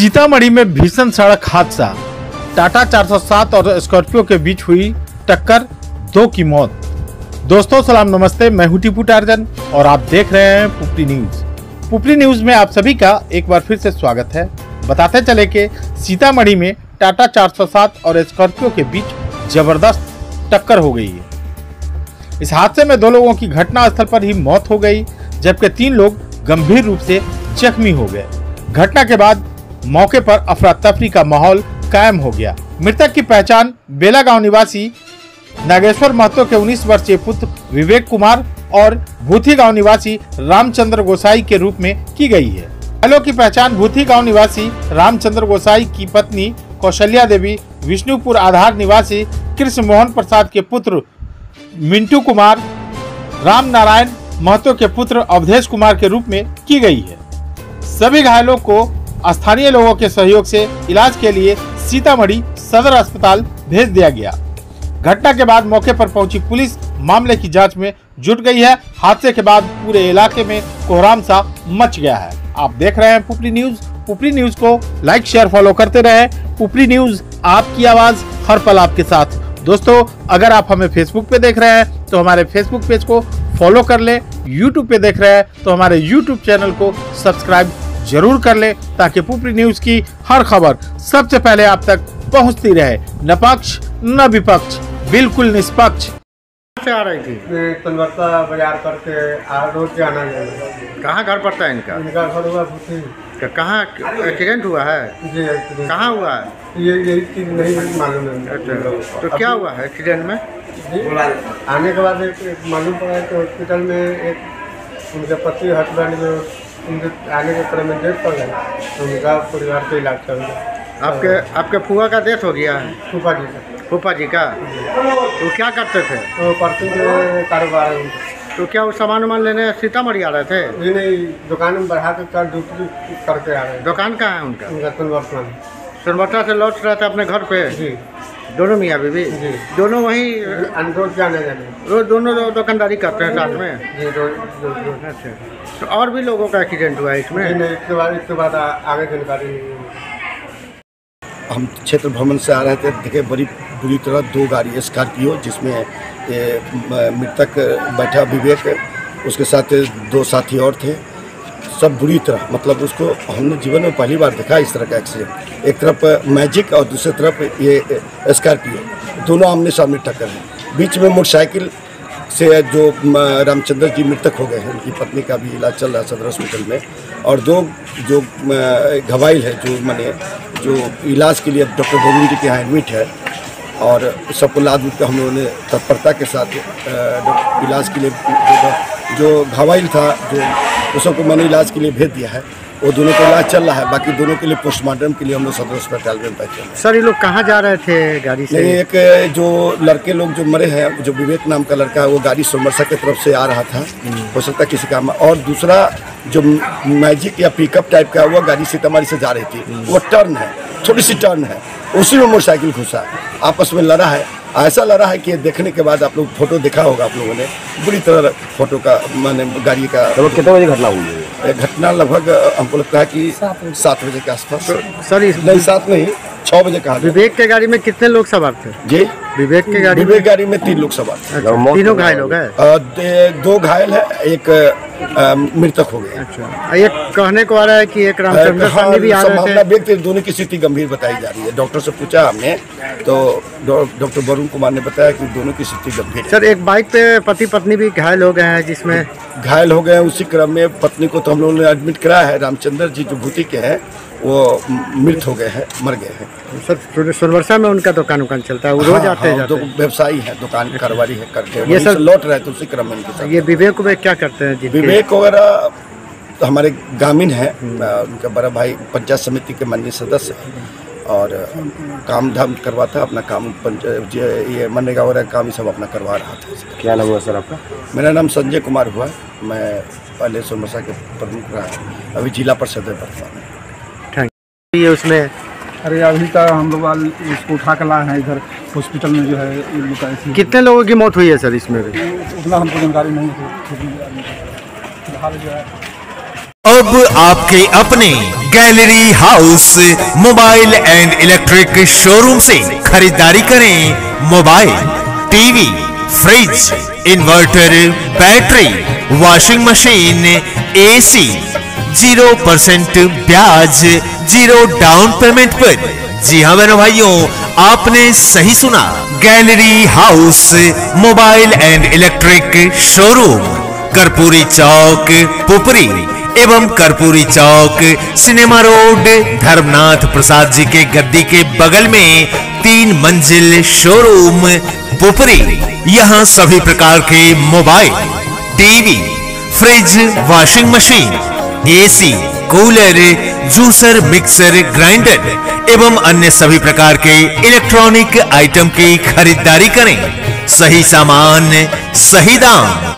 सीतामढ़ी में भीषण सड़क हादसा। टाटा 407 और स्कॉर्पियो के बीच हुई टक्कर, दो की मौत। दोस्तों, सलाम नमस्ते, मैं हूँ टीपू टार्जन और आप देख रहे हैं पुपरी न्यूज़। पुपरी न्यूज़ में आप सभी का एक बार फिर से स्वागत है। बताते चले कि सीतामढ़ी में टाटा 407 और स्कॉर्पियो के बीच ज़बरदस्त टक्कर हो गई है। इस हादसे में दो लोगों की घटनास्थल पर ही मौत हो गई, जबकि तीन लोग गंभीर रूप से जख्मी हो गए। घटना के बाद मौके पर अफरा तफरी का माहौल कायम हो गया। मृतक की पहचान बेला गाँव निवासी नागेश्वर महतो के 19 वर्षीय पुत्र विवेक कुमार और भूथी गाँव निवासी रामचंद्र गोसाई के रूप में की गई है। घायलों की पहचान भूथी गाँव निवासी रामचंद्र गोसाई की पत्नी कौशल्या देवी, विष्णुपुर आधार निवासी कृष्ण मोहन प्रसाद के पुत्र मिंटू कुमार राम नारायण महतो के पुत्र अवधेश कुमार के रूप में की गई है। सभी घायलों को स्थानीय लोगों के सहयोग से इलाज के लिए सीतामढ़ी सदर अस्पताल भेज दिया गया। घटना के बाद मौके पर पहुँची पुलिस। मामले की जाँच में जुट गई है। हादसे के बाद पूरे इलाके में कोहराम सा मच गया है। आप देख रहे हैं पुपरी न्यूज़। पुपरी न्यूज़ को लाइक, शेयर, फॉलो करते रहे। पुपरी न्यूज़, आपकी आवाज़ हर पल आपके साथ। दोस्तों, अगर आप हमें फेसबुक पे देख रहे हैं तो हमारे फेसबुक पेज को फॉलो कर ले। यूट्यूब पे देख रहे हैं तो हमारे यूट्यूब चैनल को सब्सक्राइब ज़रूर कर ले ताकि पुपरी न्यूज़ की हर खबर सबसे पहले आप तक पहुँचती रहे। न पक्ष न विपक्ष बिल्कुल निष्पक्ष। से आ रही थी? तलवरता बाज़ार करके आ रोज के आना जाना कहाँ घर पड़ता है इनका? इनका घर हुआ तो कहाँ एक्सीडेंट हुआ है? जी कहाँ हुआ है? ये यही चीज़ नहीं मालूम है। अच्छा तो क्या हुआ है एक्सीडेंट में? आने के बाद मालूम पड़ा कि हॉस्पिटल में एक उनके पति हस्बैंड जो उनके आने के क्रम में डेथ कर गए तो उनका परिवार का इलाज चल रहा आपके आपके फुआ का डेथ हो गया? है फूफा जी का। फूफा जी का? तो क्या करते थे? तो परसों के कारोबार है उनका। तो क्या वो सामान वामान लेने सीतामढ़ी आ रहे थे? ये नहीं दुकान में बढ़ा के कल ड्यूटी करके आ रहे हैं। दुकान कहाँ है उनका? उनका में। सोनभद्रा से लौट रहे थे अपने घर पे? जी। दोनों मियाँ बीवी दोनों वहीं रोज दोनों लोग दुकानदारी करते हैं साथ में। जी रोज अच्छा। तो और भी लोगों का एक्सीडेंट हुआ है इसमें? इसके बाद इसके बाद आगे जानकारी हम क्षेत्र भ्रमण से आ रहे थे। देखे बड़ी बुरी तरह दो गाड़ी स्कॉर्पियो जिसमें मृतक बैठा विवेक उसके साथ दो साथी और थे। सब बुरी तरह मतलब उसको हमने जीवन में पहली बार देखा इस तरह का एक्सीडेंट एक तरफ़ मैजिक और दूसरी तरफ़ ये स्कॉर्पियो दोनों आमने सामने टक्कर है। बीच में मोटरसाइकिल से जो रामचंद्र जी मृतक हो गए हैं, उनकी पत्नी का भी इलाज चल रहा है सदर हॉस्पिटल में। और दो, जो घवाइल है, जो मैंने, जो इलाज के लिए डॉक्टर गोविंद जी के यहाँ एडमिट है, और सबको लाद के हम लोगों ने तत्परता के साथ इलाज के लिए जो घवाइल था, जो उस सबको मैंने इलाज के लिए भेज दिया है। वो दोनों का इलाज चल रहा है। बाकी दोनों के लिए पोस्टमार्टम के लिए हम लोग सदर अस्पताल में बैठे हैं। सर ये लोग कहाँ जा रहे थे गाड़ी से? नहीं एक जो लड़के लोग जो मरे हैं जो विवेक नाम का लड़का है वो गाड़ी सोमरसा की तरफ़ से आ रहा था। हो सकता किसी काम और दूसरा जो मैजिक या पिकअप टाइप का है, वो गाड़ी सीतामढ़ी से जा रही थी। वो टर्न है छोटी सी टर्न है। उसी में मोटरसाइकिल घुसा। आपस में लड़ा है। ऐसा लग रहा है कि देखने के बाद आप लोग फ़ोटो देखा होगा आप लोगों ने। बुरी तरह फ़ोटो का माने गाड़ी का। तो कितने बजे घटना हुई है? ये घटना लगभग हमको लगता है कि सात बजे के आसपास। सर नहीं सात नहीं। छः बजे कहा विवेक के गाड़ी में कितने लोग सवार थे? जी? विवेक के गाड़ी में? विवेक गाड़ी में तीन लोग सवार थे। अच्छा, तीनों घायल हो गए? दो घायल है एक मृतक हो गए अच्छा। एक कहने को आ रहा है कि एक रामचंद्र हाँ, भी आ रहे थे। व्यक्त है, दोनों की स्थिति गंभीर बताई जा रही है। डॉक्टर से पूछा हमने तो डॉक्टर वरुण कुमार ने बताया कि दोनों की स्थिति गंभीर सर एक बाइक पे पति पत्नी भी घायल हो गए हैं जिसमें घायल हो गए हैं। उसी क्रम में पत्नी को तो हम लोगों ने एडमिट कराया है रामचंद्र जी जो भूति के हैं वो मृत हो गए हैं मर गए हैं। सर सोनवर्षा में उनका दुकान उकान चलता है वो रोज हाँ, आते हाँ, जाते हैं? व्यवसायी है दुकान कारोबारी है करते हैं। ये सर लौट रहे थे उसी क्रम में साथ। ये विवेक में क्या करते हैं जी विवेक वगैरह तो हमारे ग्रामीण हैं उनका बड़ा भाई पंचायत समिति के माननीय सदस्य हैं। और काम धाम करवाता है अपना काम ये मनरेगा वगैरह काम ये सब अपना करवा रहा था। क्या नाम हुआ सर आपका? मेरा नाम संजय कुमार हुआ है मैं पहले सोनमसा के प्रमुख रहा अभी जिला परिषद में वर्तमान में ये। उसमें अरे अभी तक हम लोग वाल- उसको उठा कर लाए हैं इधर हॉस्पिटल में जो है कितने लोगों की मौत हुई है सर इसमें उतना हमको जानकारी नहीं है। फ़िलहाल जो है अब आपके अपने gallery house, mobile and electric showroom से खरीदारी करें mobile, TV, fridge, inverter, battery, washing machine, AC, zero percent ब्याज, ज़ीरो डाउन पेमेंट पर। जी हाँ बहनों भाइयों, आपने सही सुना। Gallery house, mobile and electric showroom, Karpuri Chowk, Pupri. एवं कर्पूरी चौक, सिनेमा रोड, धर्मनाथ प्रसाद जी के गद्दी के बगल में तीन मंजिल शोरूम पुपरी यहाँ सभी प्रकार के mobile, TV, fridge washing machine AC cooler juicer mixer grinder एवं अन्य सभी प्रकार के इलेक्ट्रॉनिक आइटम की खरीदारी करें। सही सामान, सही दाम।